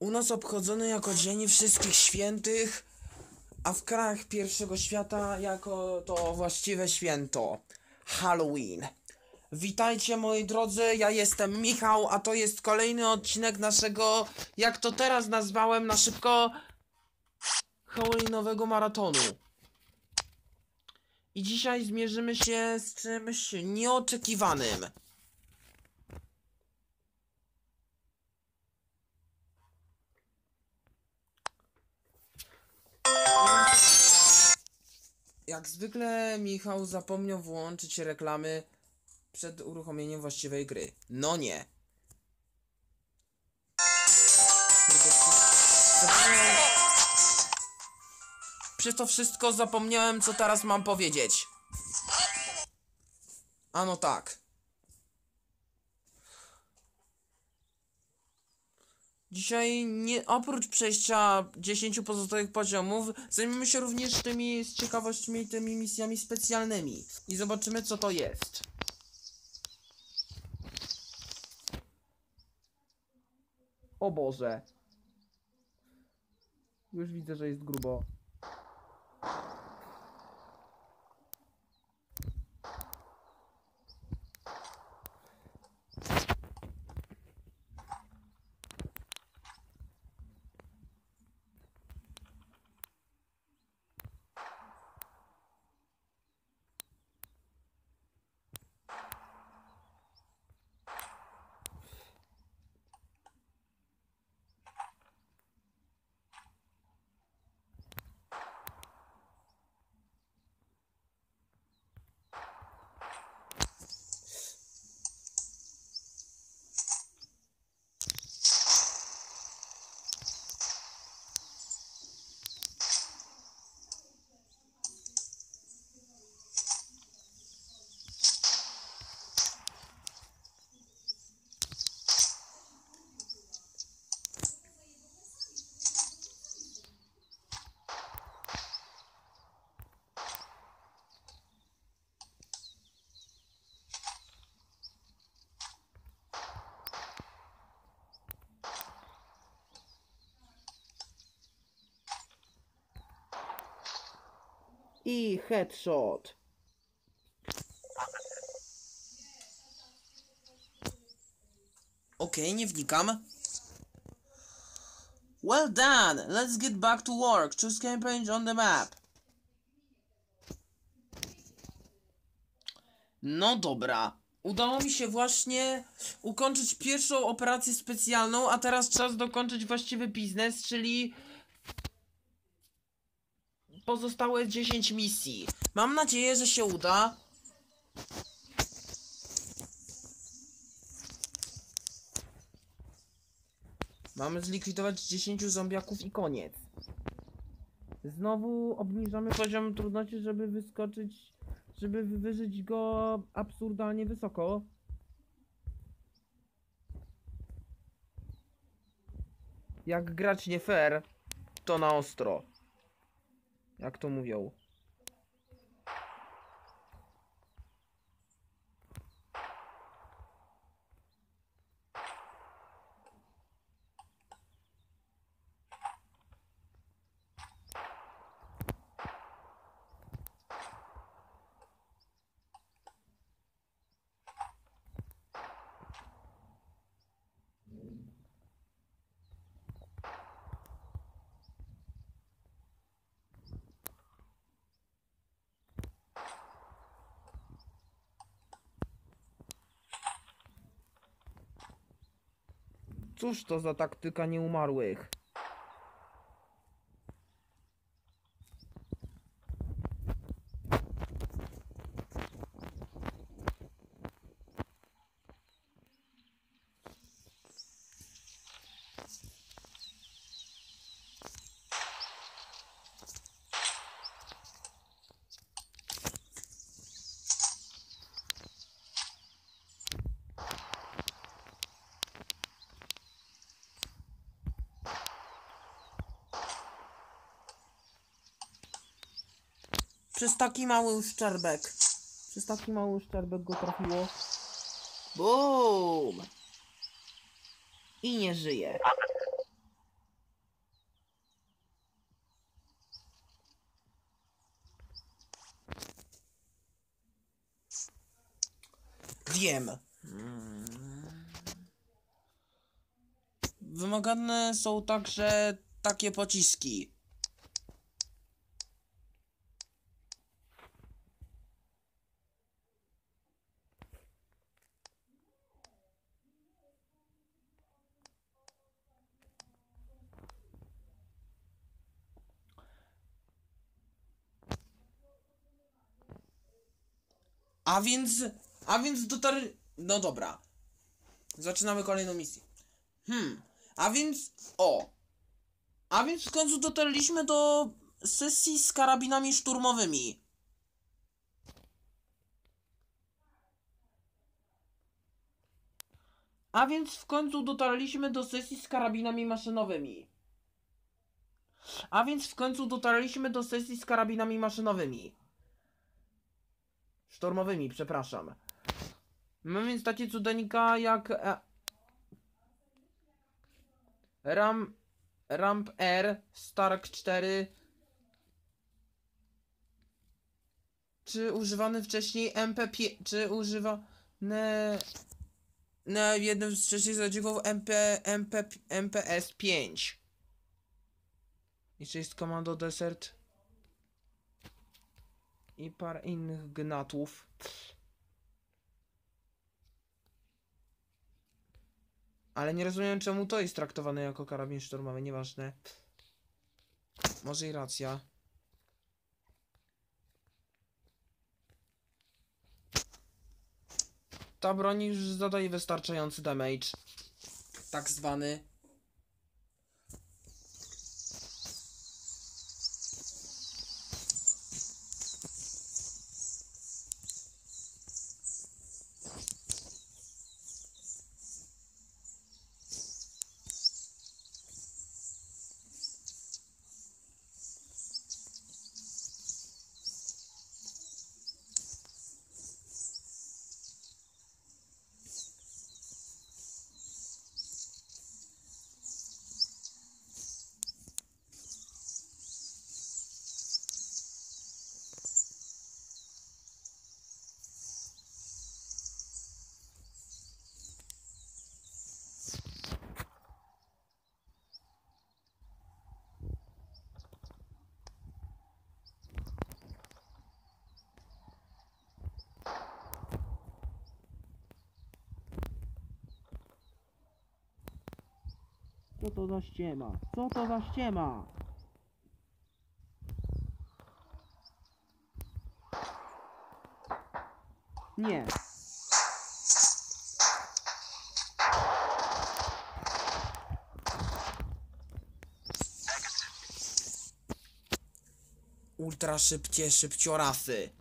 U nas obchodzony jako Dzień Wszystkich Świętych, a w krajach pierwszego świata jako to właściwe święto Halloween. Witajcie moi drodzy, ja jestem Michał, a to jest kolejny odcinek naszego, jak to teraz nazwałem na szybko, Halloweenowego maratonu. I dzisiaj zmierzymy się z czymś nieoczekiwanym. Jak zwykle Michał zapomniał włączyć reklamy przed uruchomieniem właściwej gry. No nie. Przez to wszystko zapomniałem, co teraz mam powiedzieć. Ano tak. Dzisiaj nie, oprócz przejścia 10 pozostałych poziomów, zajmiemy się również tymi z ciekawościami, tymi misjami specjalnymi. I zobaczymy, co to jest. O Boże. Już widzę, że jest grubo. I headshot. Okej, nie wnikam. Well done! Let's get back to work. Choose campaign on the map. No dobra. Udało mi się właśnie ukończyć pierwszą operację specjalną, a teraz czas dokończyć właściwy biznes, czyli pozostałe 10 misji. Mam nadzieję, że się uda. Mamy zlikwidować 10 zombiaków i koniec. Znowu obniżamy poziom trudności, żeby wyskoczyć, żeby wyżyć go absurdalnie wysoko. Jak grać nie fair, to na ostro. Jak to mówią. Cóż to za taktyka nieumarłych? Przez taki mały uszczerbek. Przez taki mały uszczerbek go trafiło. Boom! I nie żyje. Wiem. Wymagane są także takie pociski. A więc, a więc dotar... No dobra. Zaczynamy kolejną misję. Hmm, a więc, o. A więc w końcu dotarliśmy do sesji z karabinami szturmowymi. A więc w końcu dotarliśmy do sesji z karabinami maszynowymi. A więc w końcu dotarliśmy do sesji z karabinami maszynowymi. Sztormowymi, przepraszam. Mamy więc takie cudeńka jak... E, Ram... Ramp R, Stark 4... Czy używany wcześniej MP5... Czy używane... Na jednym z wcześniej zadziwów MP... MP... MPS 5. Jeszcze jest komando desert i parę innych gnatów. Ale nie rozumiem czemu to jest traktowane jako karabin szturmowy, nieważne. Może i racja. Ta broń już zadaje wystarczający damage. Tak zwany. Co to za ściema? Co to za ściema? Nie. Ultra szybcie, szybciorasy.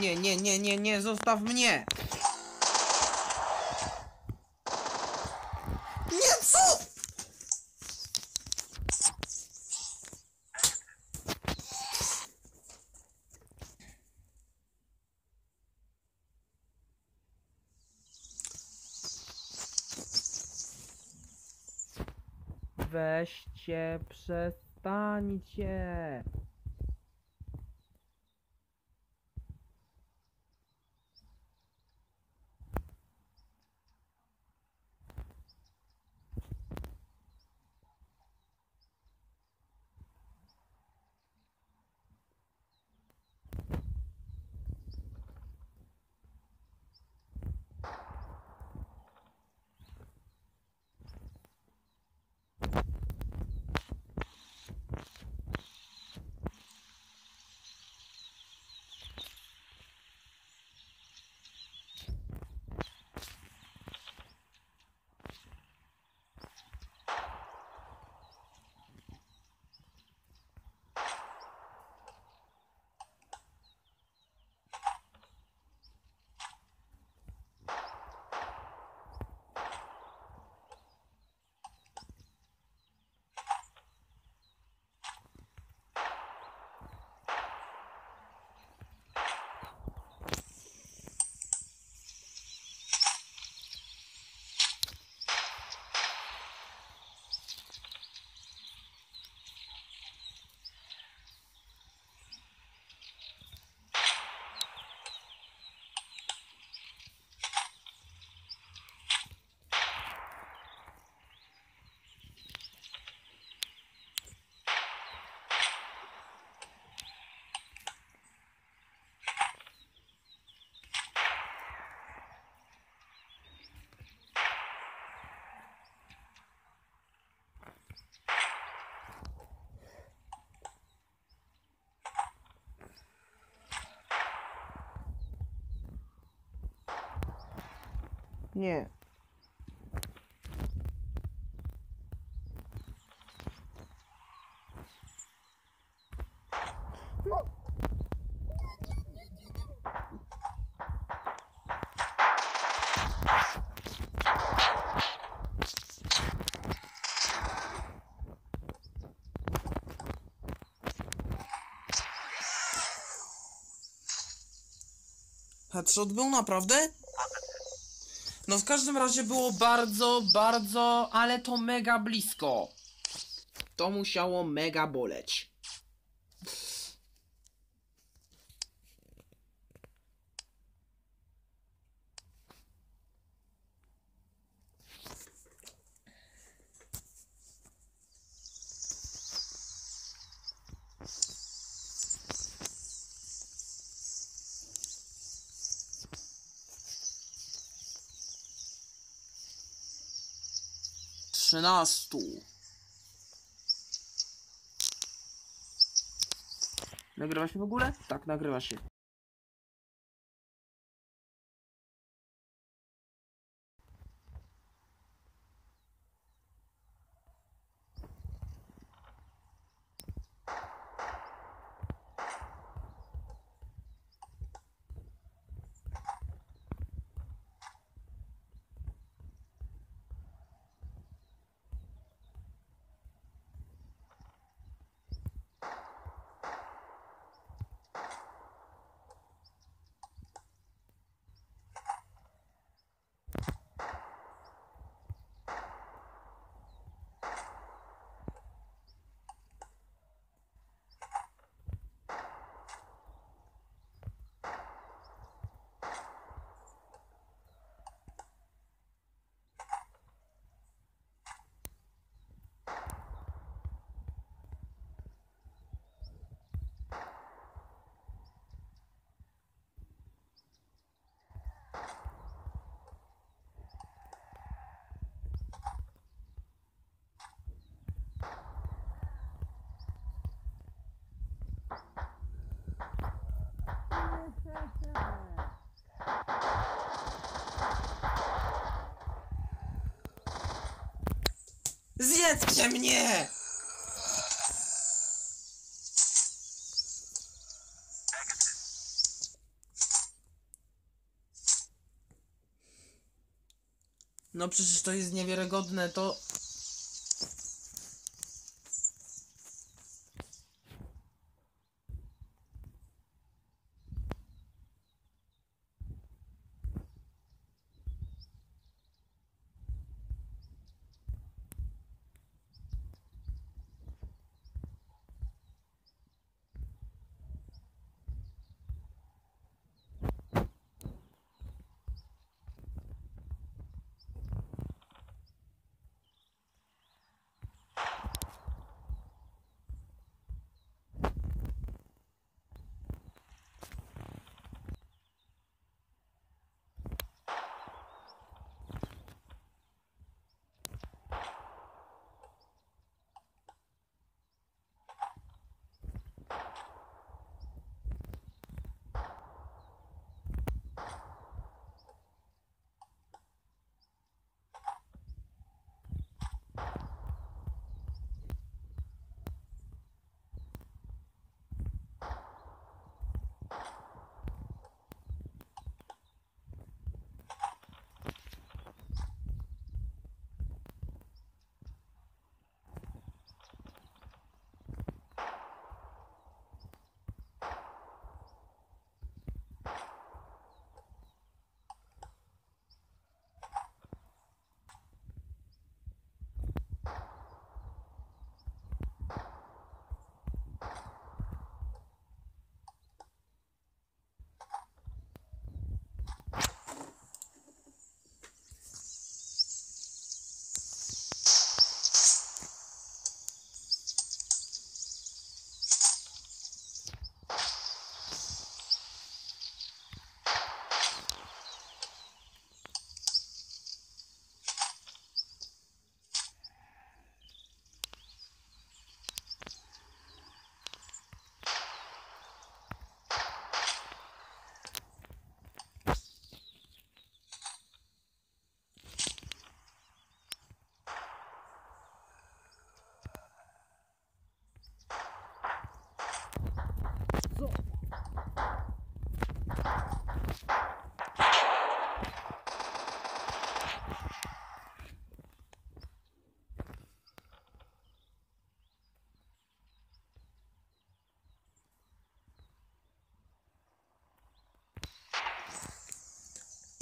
Nie, nie, nie, nie, nie, zostaw mnie! Nie, co? Weźcie, przestańcie! Nie. No. Headshot był naprawdę? No w każdym razie było bardzo, bardzo, ale to mega blisko. To musiało mega boleć. Trzynastu. Nagrywa się w ogóle? Tak, nagrywa się. Zjedzcie mnie! No przecież to jest niewiarygodne, to...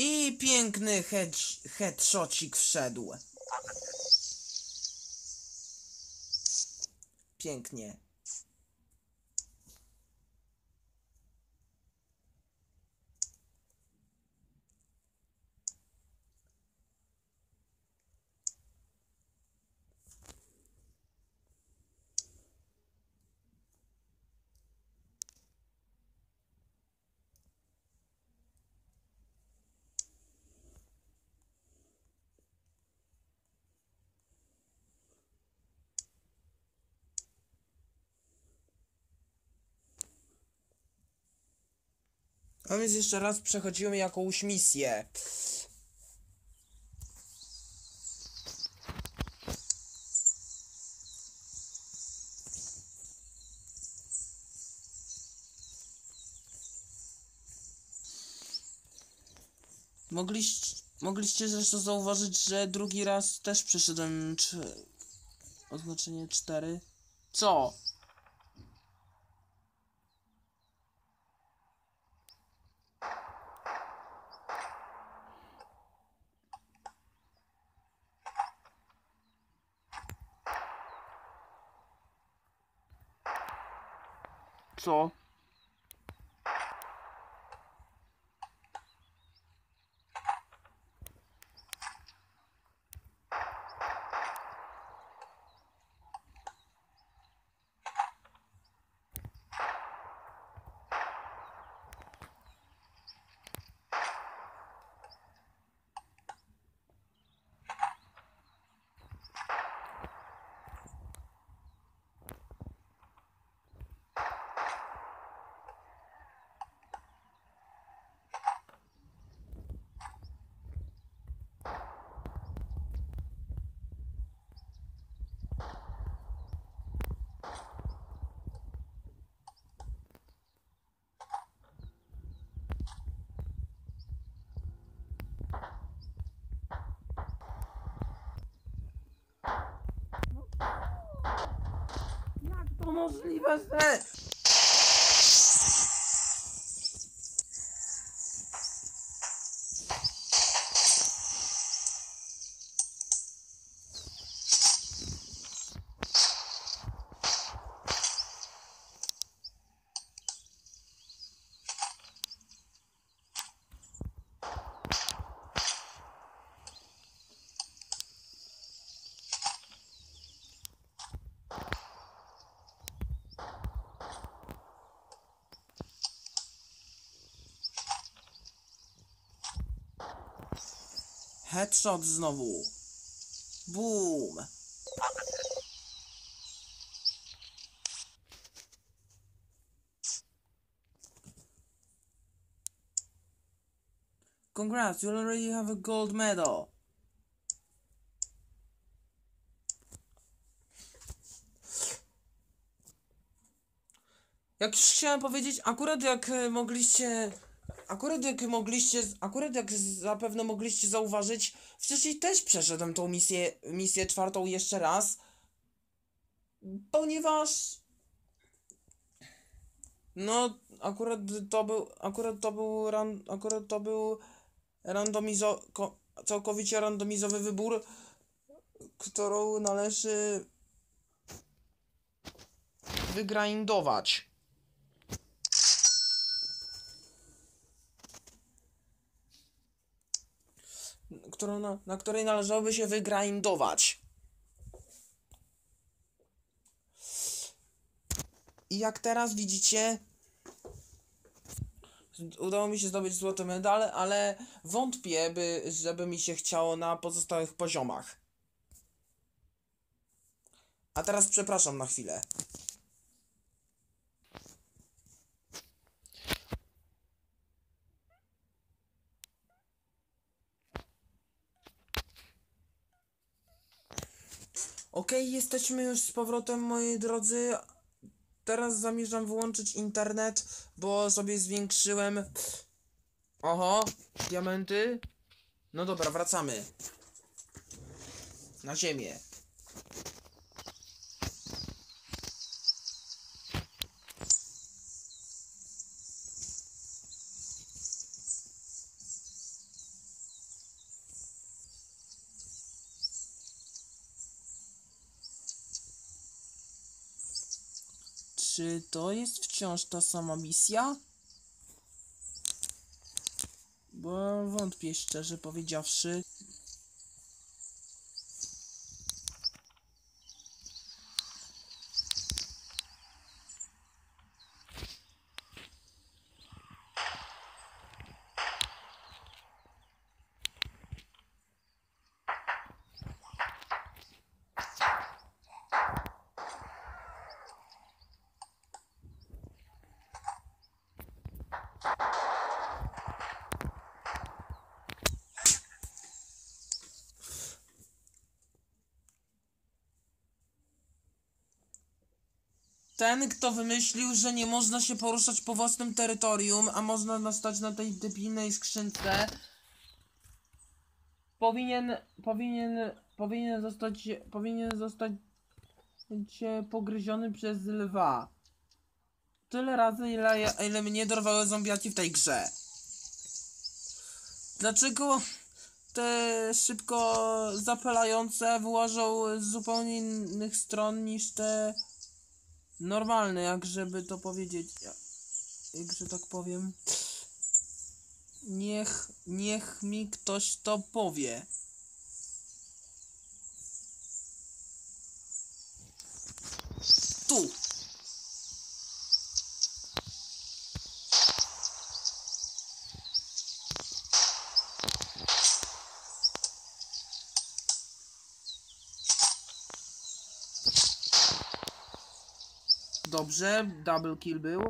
I piękny head, wszedł. Pięknie. A więc jeszcze raz przechodzimy jakąś misję. Mogliście, mogliście zresztą zauważyć, że drugi raz też przeszedłem czy... oznaczenie 4. Co? Co? Możliwe, że... Headshot znowu. Boom. Congrats, you already have a gold medal. Jak już chciałem powiedzieć, akurat jak e, mogliście Akurat jak mogliście, akurat jak zapewne mogliście zauważyć, wcześniej też przeszedłem tą misję, misję czwartą jeszcze raz, ponieważ no akurat to był, akurat to był, ran, akurat to był randomizo, ko, całkowicie randomizowy wybór, którą należy wygrindować. Na, na której należałoby się wygrindować. I jak teraz widzicie, udało mi się zdobyć złoty medal, ale wątpię, by, żeby mi się chciało na pozostałych poziomach. A teraz przepraszam na chwilę. Okej, jesteśmy już z powrotem, moi drodzy. Teraz zamierzam wyłączyć internet, bo sobie zwiększyłem. Oho, diamenty. No dobra, wracamy. Na ziemię. Czy to jest wciąż ta sama misja? Bo wątpię szczerze powiedziawszy. Ten, kto wymyślił, że nie można się poruszać po własnym terytorium, a można nastać na tej debilnej skrzynce, powinien, powinien, powinien zostać, powinien zostać pogryziony przez lwa. Tyle razy, ile, ile mnie dorwały zombiaki w tej grze. Dlaczego te szybko zapalające wyłażą z zupełnie innych stron niż te normalne, jak żeby to powiedzieć, ja- jak że tak powiem. Niech, niech mi ktoś to powie. Tu. Dobrze, double kill był.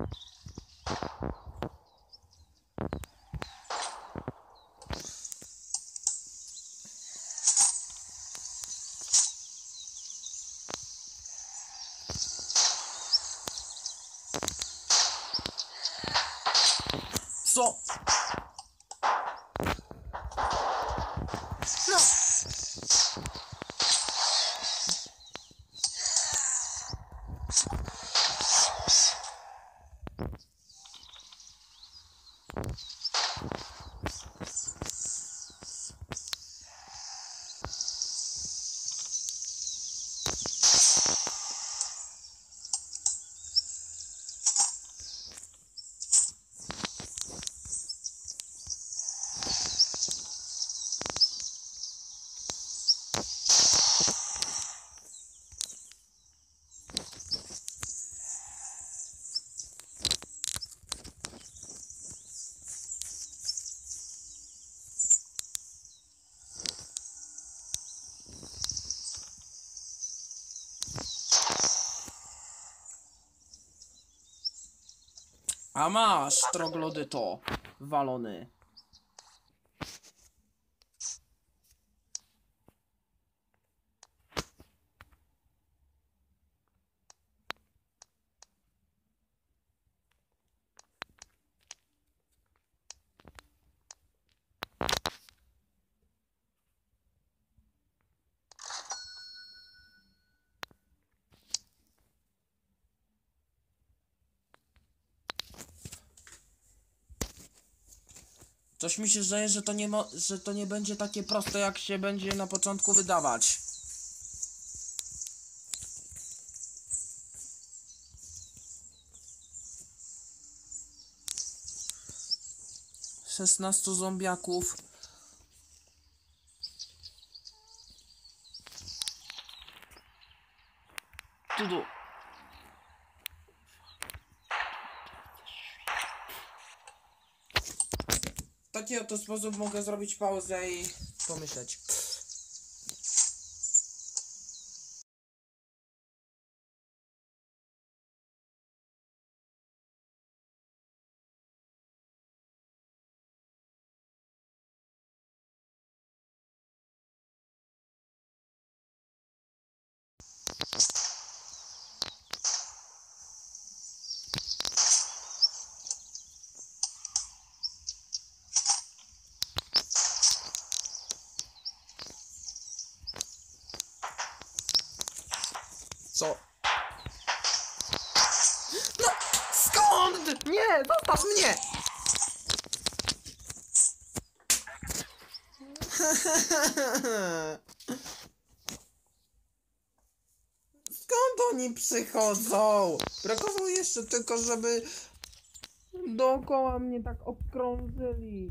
Co? A masz, troglodyto, walony. Coś mi się zdaje, że to nie, mo- że to nie będzie takie proste, jak się będzie na początku wydawać. Szesnastu zombiaków. Tudu. Taki oto sposób mogę zrobić pauzę i pomyśleć. Co? No, skąd? Nie, zostaw mnie! Skąd oni przychodzą? Brakowało jeszcze tylko, żeby dookoła mnie tak obkrążyli.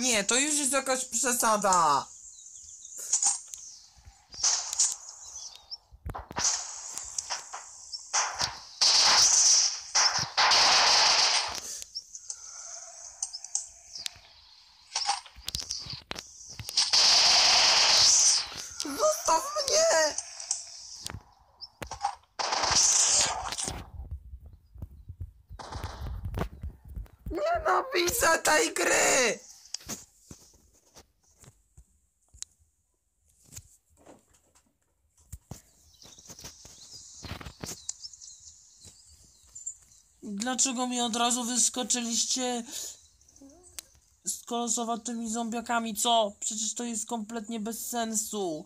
Nie, to już jest jakaś przesada. Zostaw mnie! Nienawidzę tej gry! Dlaczego mi od razu wyskoczyliście z kolosowatymi zombiakami? Co? Przecież to jest kompletnie bez sensu.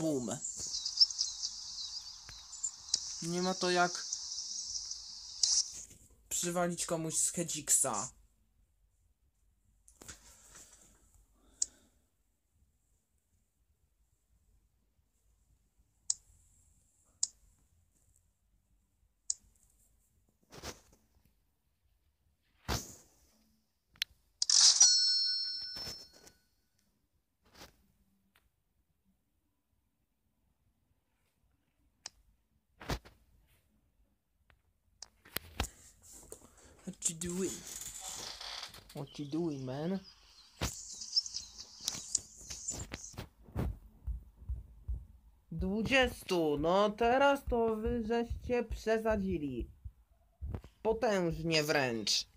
Boom. Nie ma to jak przywalić komuś z Hedgixa. What you doing? What you doing, man? Dwudziestu, no teraz to wy żeście przesadzili. Potężnie wręcz.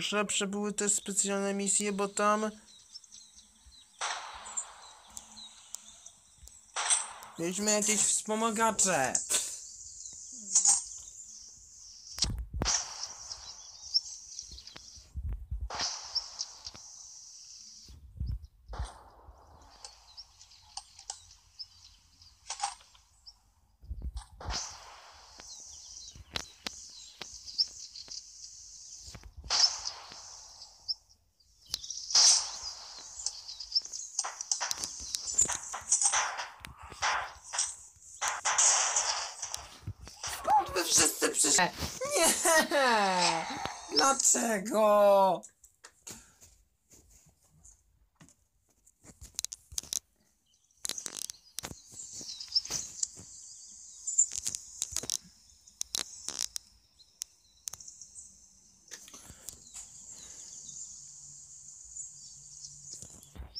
Już lepsze były te specjalne misje, bo tam... Mieliśmy jakieś wspomagacze. Skąd wy wszyscy przyszli? Nie! Dlaczego?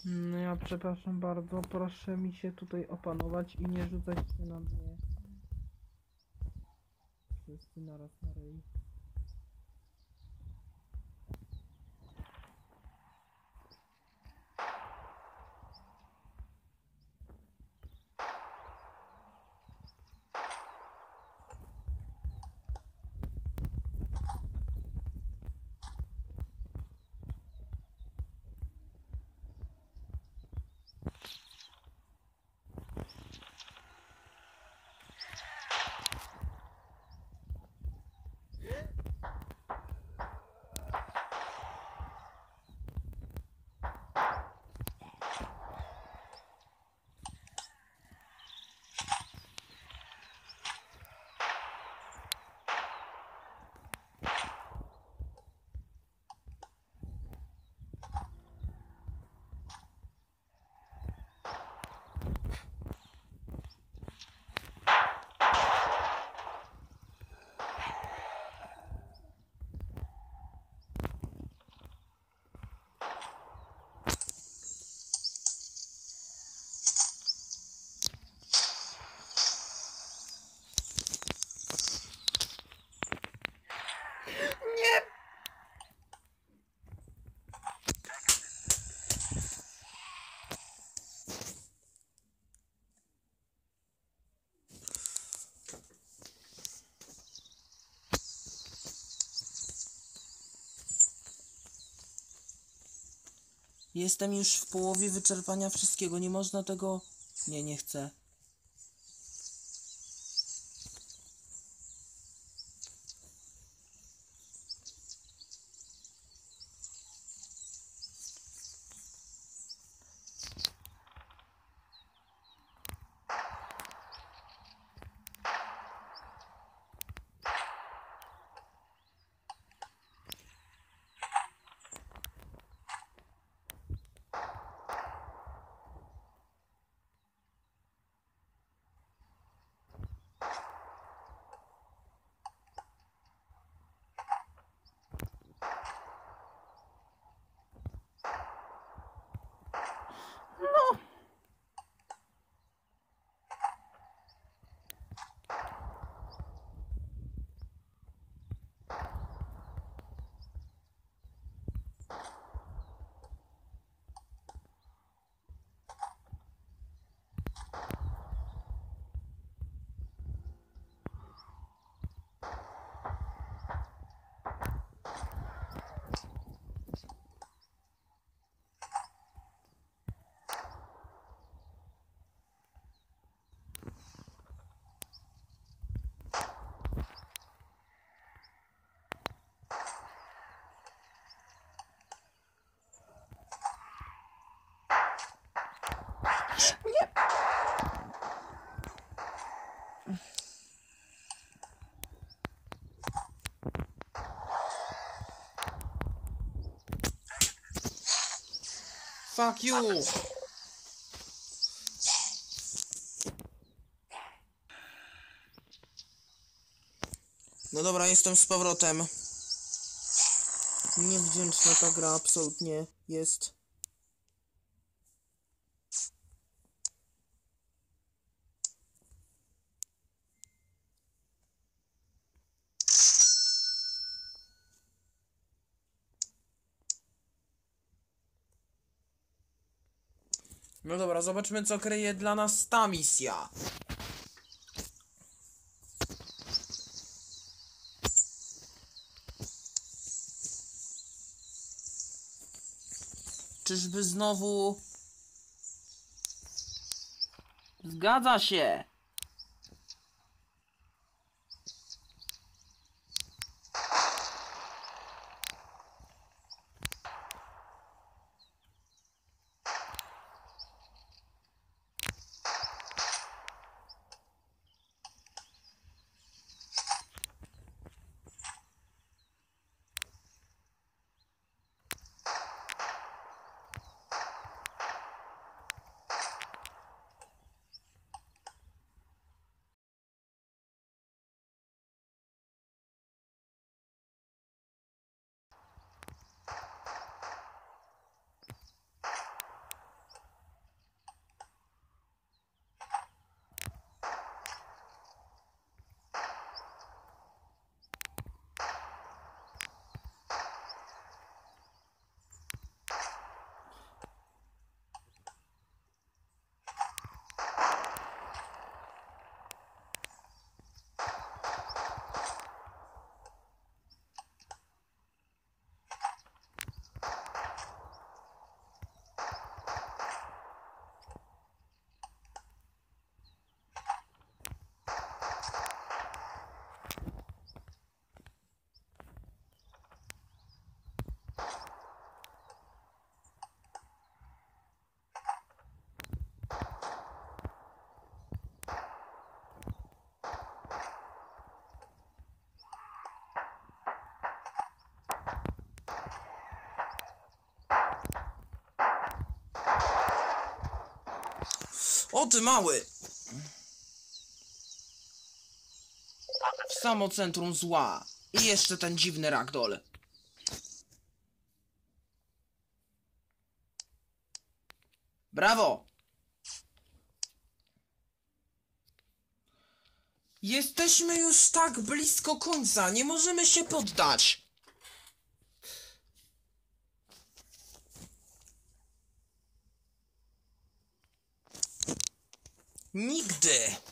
No ja przepraszam bardzo, proszę mi się tutaj opanować i nie rzucać się na mnie. Wszyscy naraz na ryj. Jestem już w połowie wyczerpania wszystkiego. Nie można tego. Nie, nie chcę. Fuck you! No dobra, jestem z powrotem. Niewdzięczna ta gra absolutnie jest. No zobaczmy co kryje dla nas ta misja. Czyżby znowu... Zgadza się! O ty mały! Samo centrum zła. I jeszcze ten dziwny ragdoll. Brawo! Jesteśmy już tak blisko końca, nie możemy się poddać. Nigdy.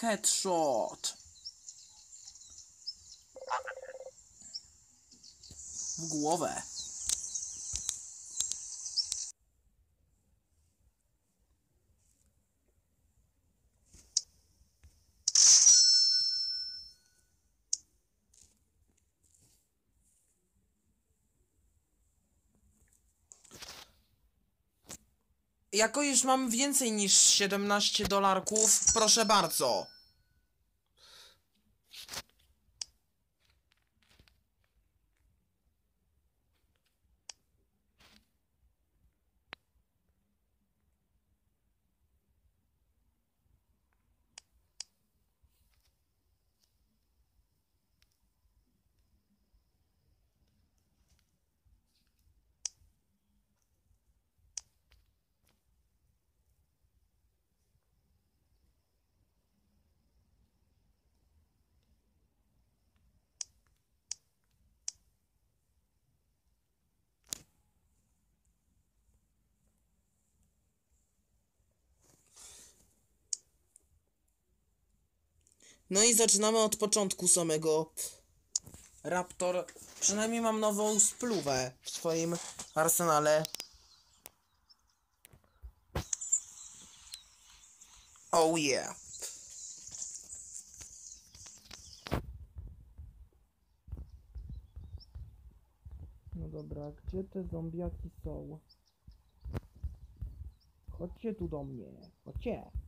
Headshot. W głowę. Jako już mam więcej niż 17 dolarków, proszę bardzo. No i zaczynamy od początku samego. Raptor. Przynajmniej mam nową spluwę w swoim arsenale. Oh yeah. No dobra, gdzie te zombiaki są? Chodźcie tu do mnie. Chodźcie.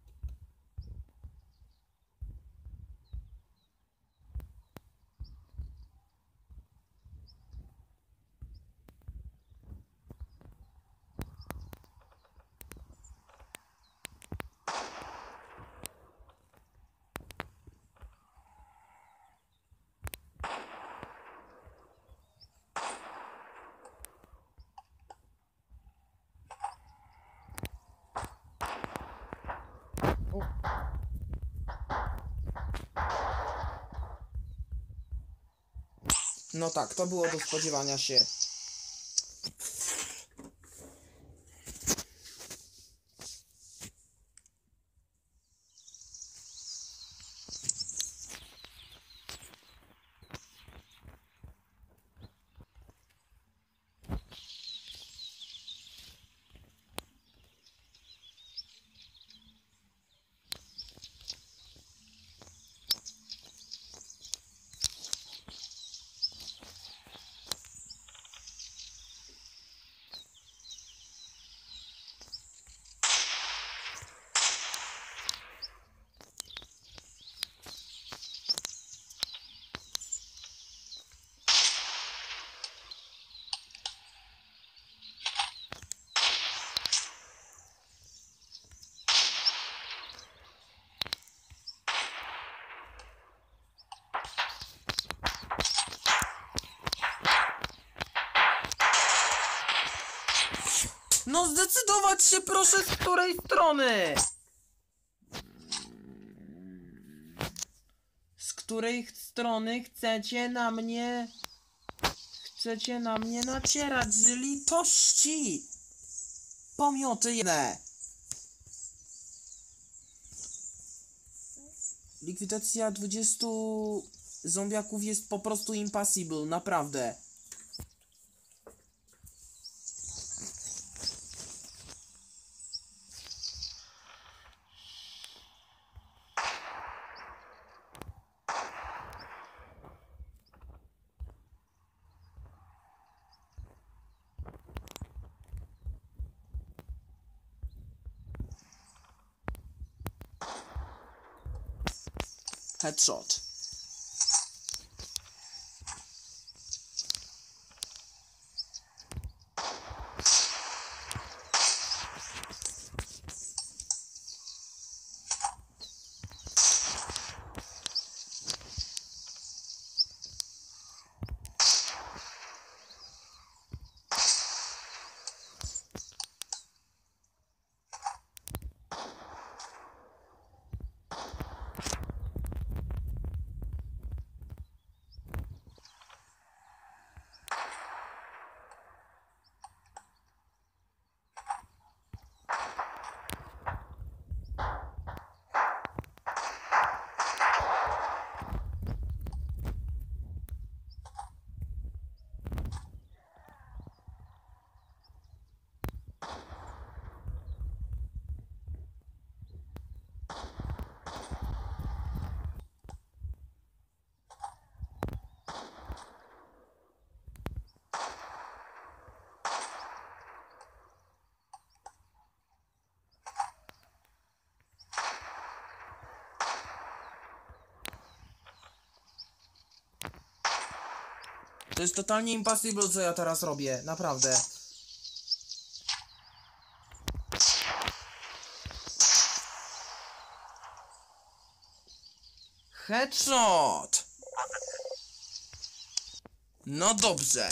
No tak, to było do spodziewania się. No zdecydować się proszę z której strony! Z której strony chcecie na mnie... Chcecie na mnie nacierać z litości! Pomioty jedne! Likwidacja 20 zombiaków jest po prostu impossible, naprawdę. Headshot. To jest totalnie impossible, co ja teraz robię, naprawdę. Headshot! No dobrze.